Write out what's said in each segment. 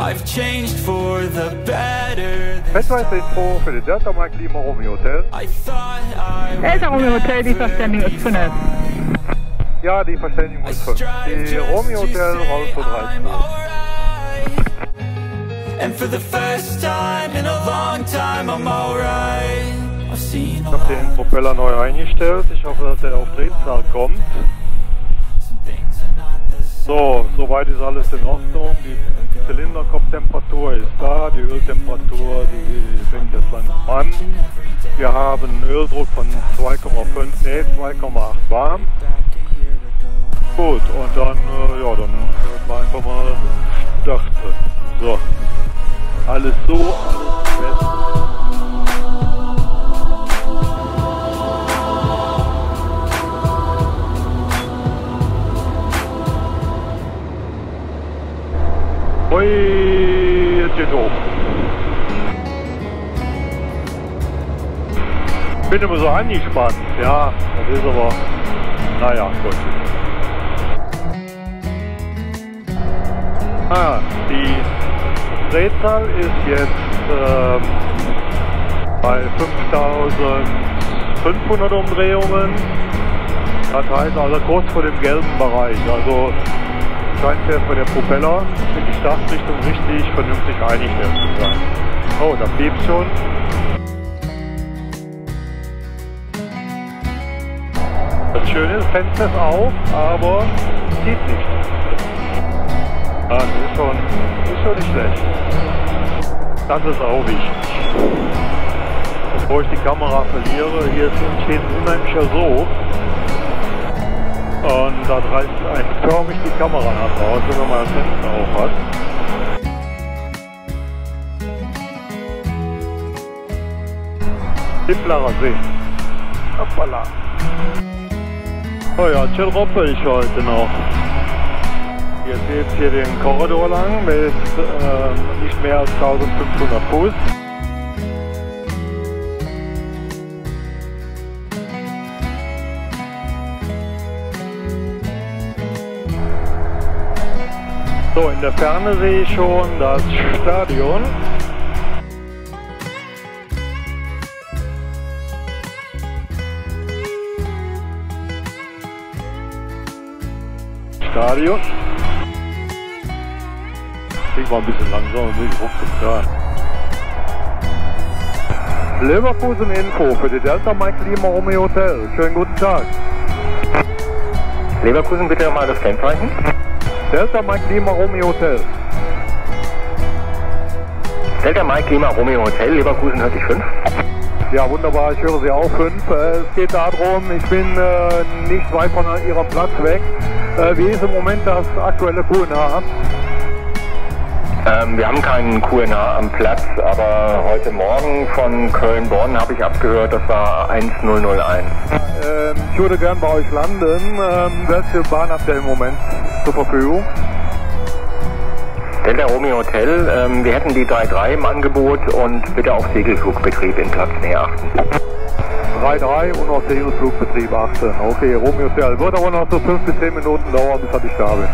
I've changed for the better. this Festweise Info für den Delta Mike Lima Romeo Hotel. Delta Romeo Hotel, die Verständigung ist 5. Ja, die Verständigung ist 5. Die Romeo Hotel raus zu 13 Uhr. And for the first time in a long time, I'm alright. Ich habe den Propeller neu eingestellt. Ich hoffe, dass er auf Drehzahl kommt. So, soweit ist alles in Ordnung. Die Zylinderkopftemperatur ist da, die Öltemperatur, die fängt jetzt langsam an. Wir haben einen Öldruck von 2,5, nee 2,8 warm. Back a year ago. Gut, und dann, äh, ja, dann einfach mal drin. So, alles so, alles Bin immer so angespannt, ja, das ist aber, naja, gut. Ah, die Drehzahl ist jetzt ähm, bei 5500 Umdrehungen. Das heißt also kurz vor dem gelben Bereich. Also scheint jetzt bei der Propeller in die Startrichtung richtig vernünftig eingestellt zu sein. Oh, da piept schon. Das Schöne ist, Fenster ist auf, aber zieht nicht. Ah, das ist schon, ist schon nicht schlecht. Das ist auch wichtig. Bevor ich die Kamera verliere, hier ist steht ein unheimlicher Sog. Und da reißt ein förmlich die Kamera nach draußen, wenn man das Fenster auf hat. Mittlerer See. Hoppala. Oh ja, chill roppe ich heute noch. Jetzt geht's hier den Korridor lang mit äh, nicht mehr als 1500 Fuß. So, in der Ferne sehe ich schon das Stadion. Stadion. Ich war ein bisschen langsam, muss ich ruckzuck da. Leverkusen Info für die Delta Mike Lima Romeo Hotel. Schönen guten Tag. Leverkusen bitte nochmal das Kennzeichen. Delta Mike Lima Romeo Hotel. Delta Mike Lima Romeo Hotel, Leverkusen hört sich 5. Ja, wunderbar, ich höre Sie auch fünf. Äh, es geht darum, ich bin äh, nicht weit von Ihrem Platz weg. Äh, wie ist im Moment das aktuelle QNH? Ähm, wir haben keinen QNH am Platz, aber heute Morgen von Köln-Bonn habe ich abgehört, das war 1001. Ähm, ich würde gern bei euch landen. Ähm, welche Bahn habt ihr im Moment zur Verfügung? Delta Romeo Hotel, ähm, wir hätten die 3-3 im Angebot und bitte auf Segelflugbetrieb in Platznähe achten. 3-3 und auf Segelflugbetrieb achten. Okay, Romeo Hotel. Wird aber noch so 5 bis 10 Minuten dauern, bis ich da bin.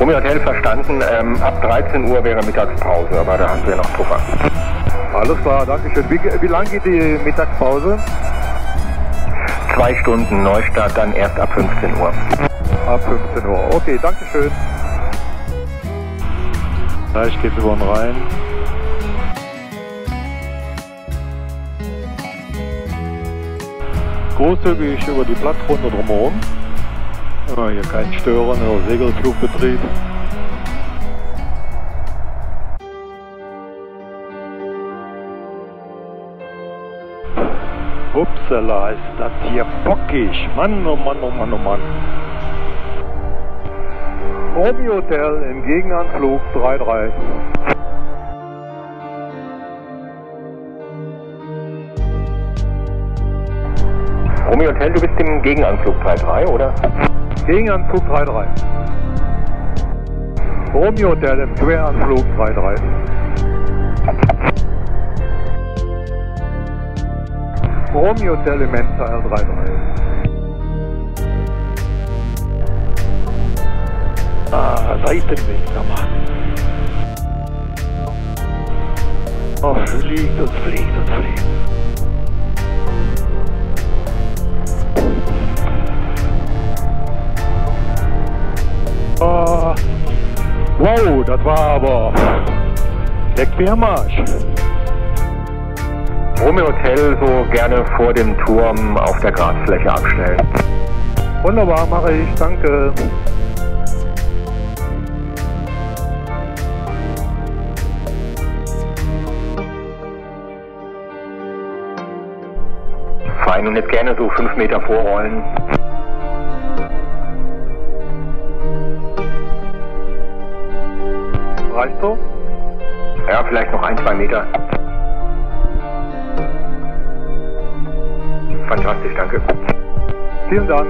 Romeo Hotel verstanden, ähm, ab 13 Uhr wäre Mittagspause, aber da haben wir noch Puffer. Alles klar, danke schön. Wie, wie lang geht die Mittagspause? Zwei Stunden Neustart, dann erst ab 15 Uhr. Ab 15 Uhr. Okay, danke schön. Gleich geht's über den Rhein. Großzügig über die Plattrunde drumherum. Ja, hier kein Stören oder Segelflugbetrieb. Upsala, ist das hier bockig. Mann, oh Mann, oh Mann, oh Mann. Romeo Hotel im Gegenanflug 3-3. Romeo Hotel, du bist im Gegenanflug 3-3, oder? Gegenanflug 3-3. Romeo Hotel im Queranflug 3-3. Romeo Hotel im Endteil 3-3. Ah, Seitenwind nochmal. Oh, fliegt und fliegt und fliegt. Oh, wow, das war aber... Leck mir am Arsch. Romeo Hotel so gerne vor dem Turm auf der Grasfläche abstellen. Wunderbar, mache ich, danke. Fein und jetzt gerne so fünf Meter vorrollen. Reicht so? Ja, vielleicht noch ein, zwei Meter. Fantastisch, danke. Vielen Dank.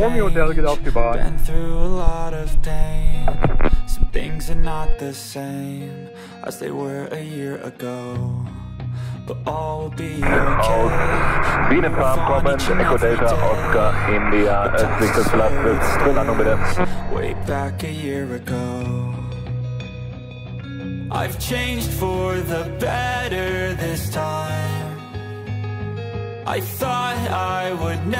Change, Romeo Hotel geht auf die been through a lot of pain. Some things are not the same as they were a year ago. But all will be okay. Biene Farm kommen, Echo Delta, Oscar, India, östlich des Platzes. Zur Landung bitte. Way back a year ago. I've changed for the better this time. I thought I would never